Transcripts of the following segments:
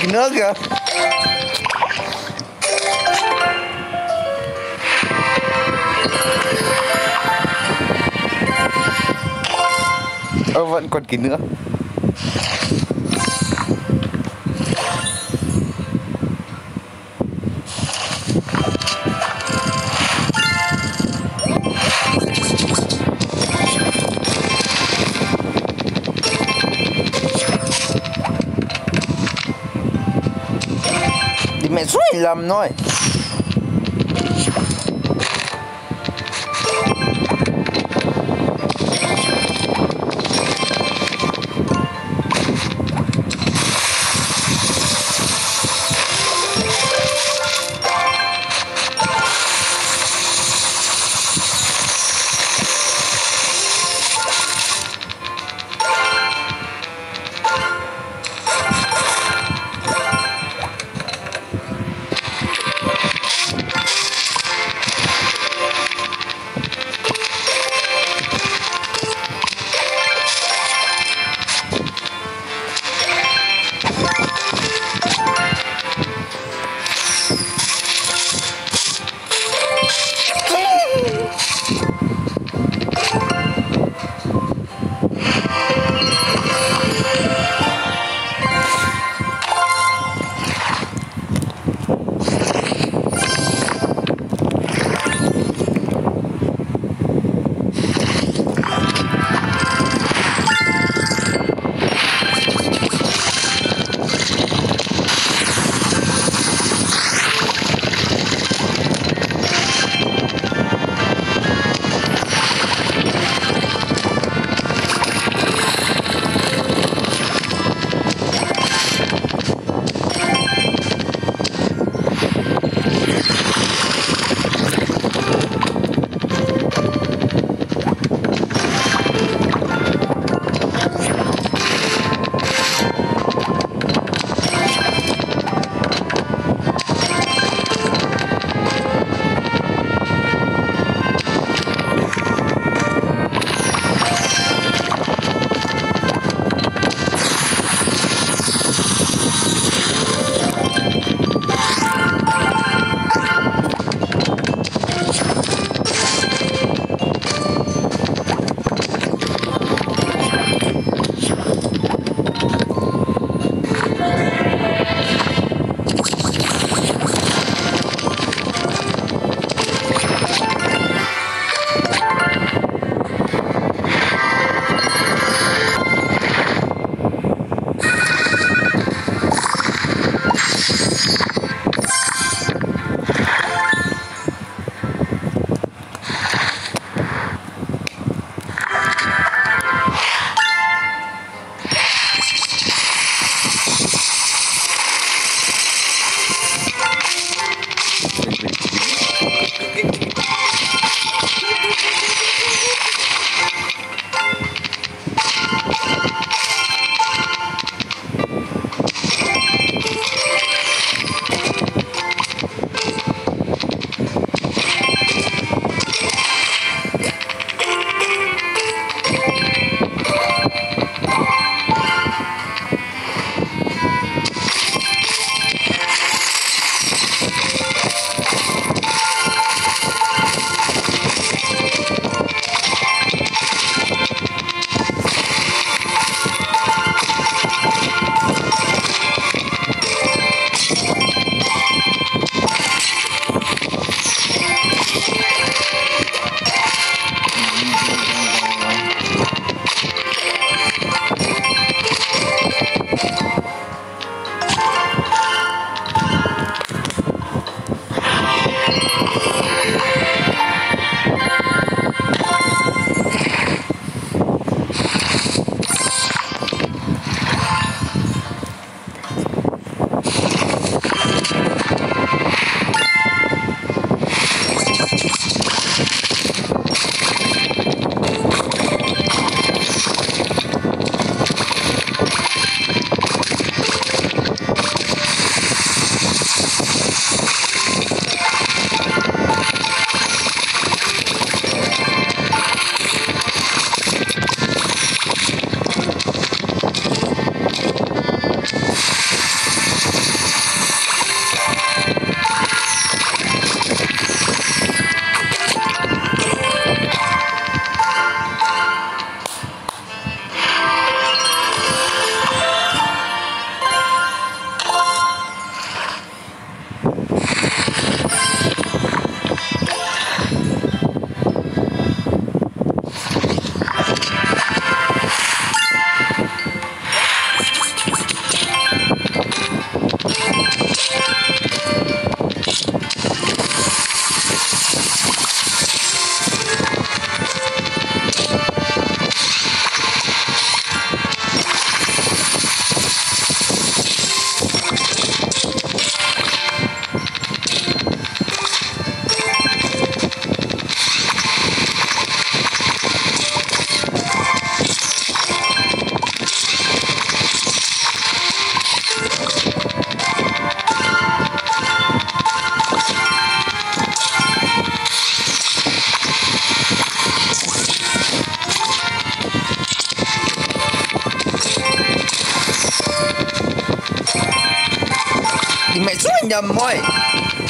còn kì kìa. Ơ vẫn còn kì nữa. ลำน้อย moi.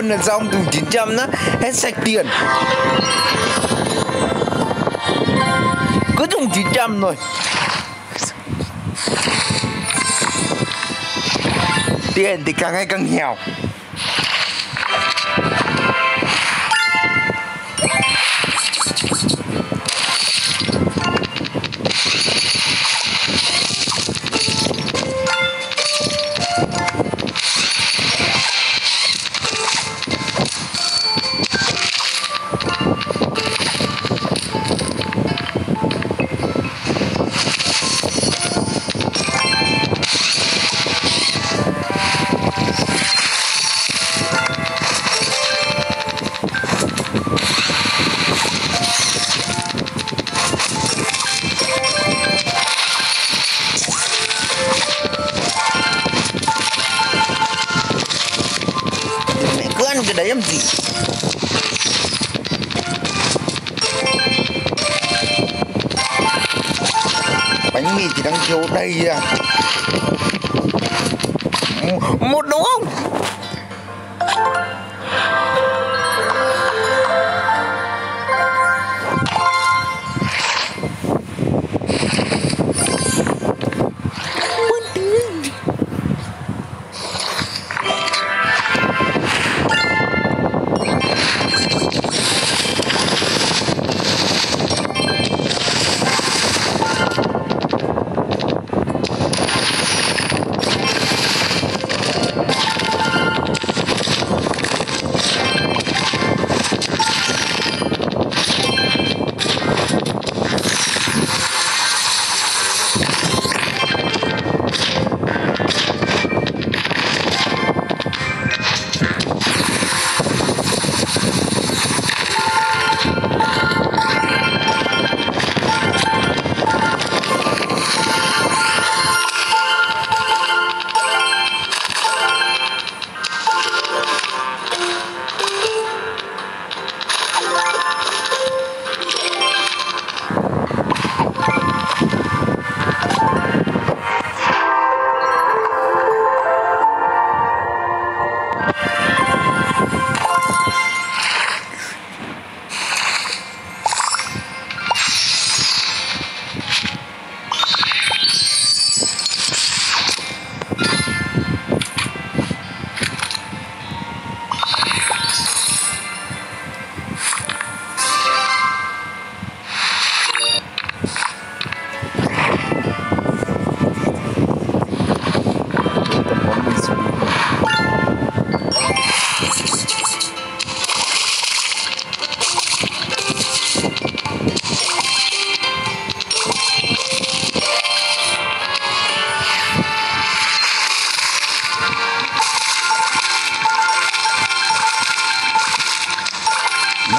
Ôn lần xong từ 900 nữa Hết sạch tiền. Cứ dùng 900 rồi Tiền thì càng ngày càng nghèo. Gì Bánh mì thì đang thiếu đây à. Ừ, một đúng không?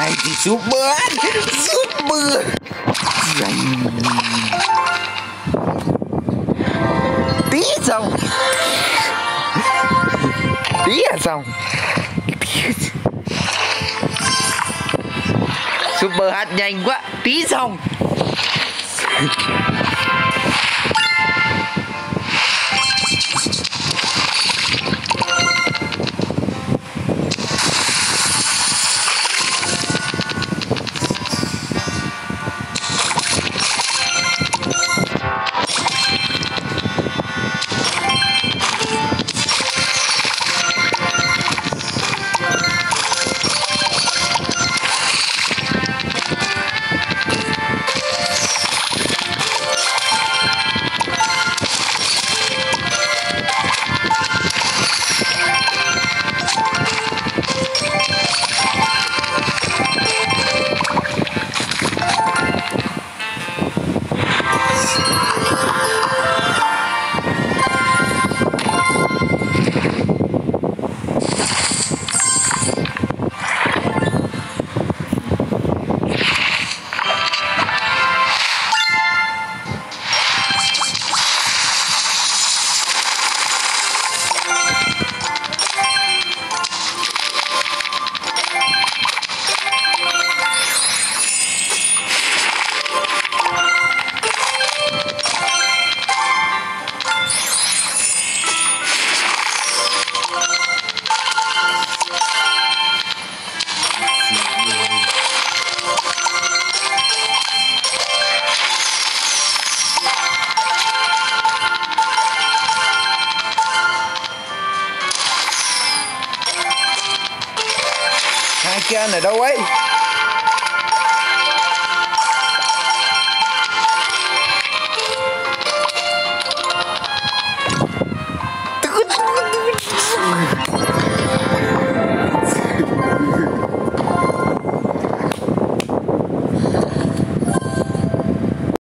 Này thì giúp bữa Giúp bữa Dành Tí xong. Tí là xong. Super hạt nhanh quá, tí xong. weekend at 08.